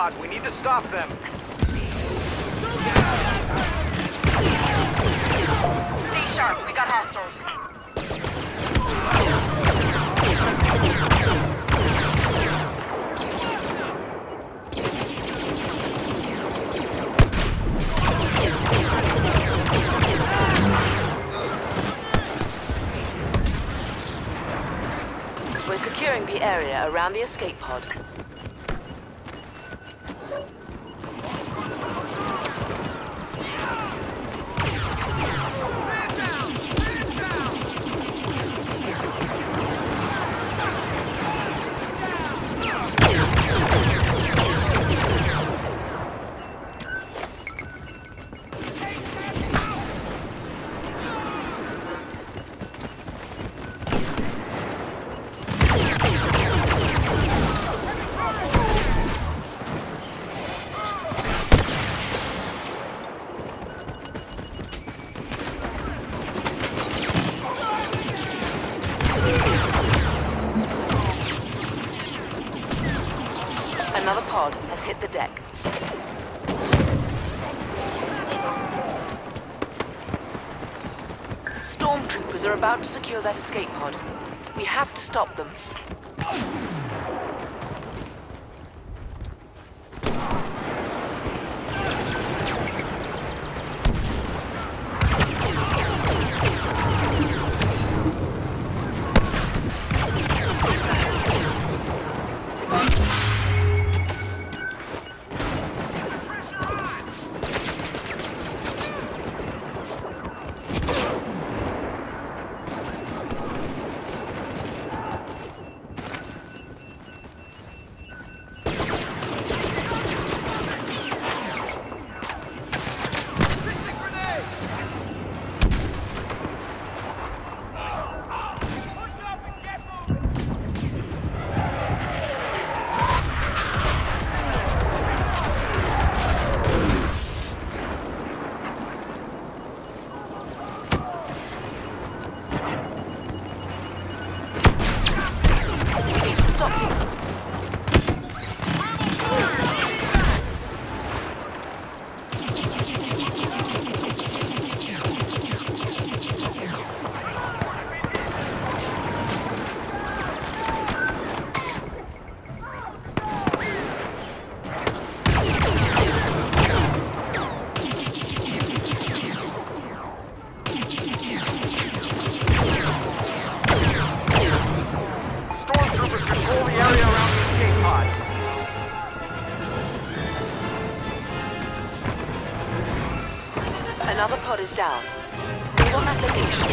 We need to stop them. Stay sharp. We got hostiles. We're securing the area around the escape pod. Are about to secure that escape pod. We have to stop them. Another pod is down. Move on that location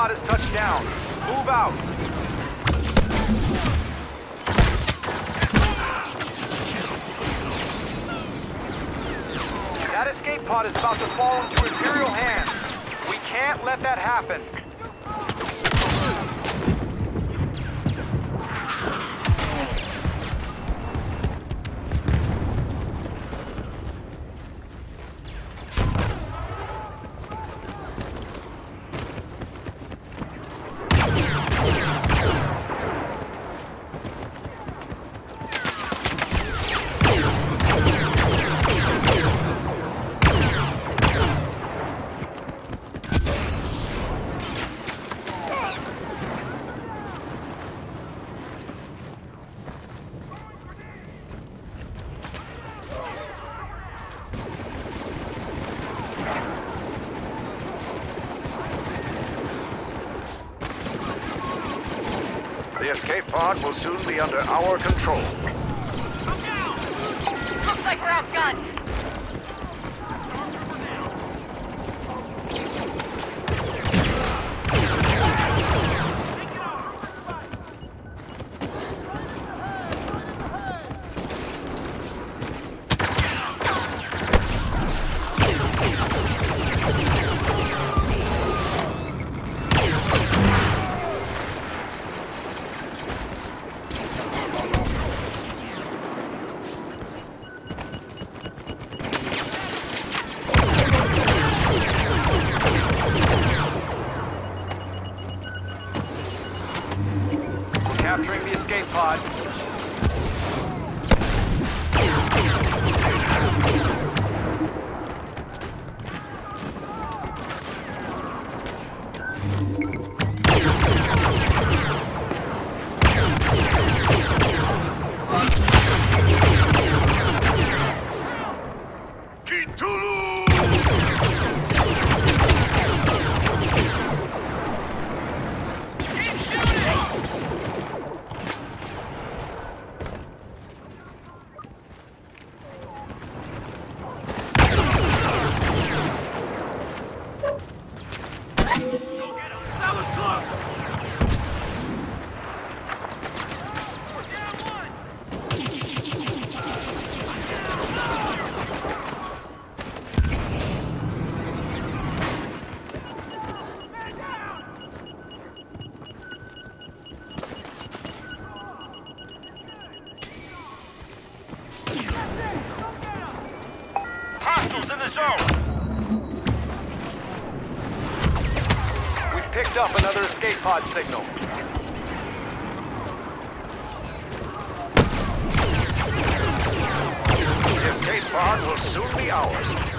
pod has touched down. Move out. That escape pod is about to fall into Imperial hands. We can't let that happen. The escape pod will soon be under our control. Looks like we're outgunned. Another escape pod signal. The escape pod will soon be ours.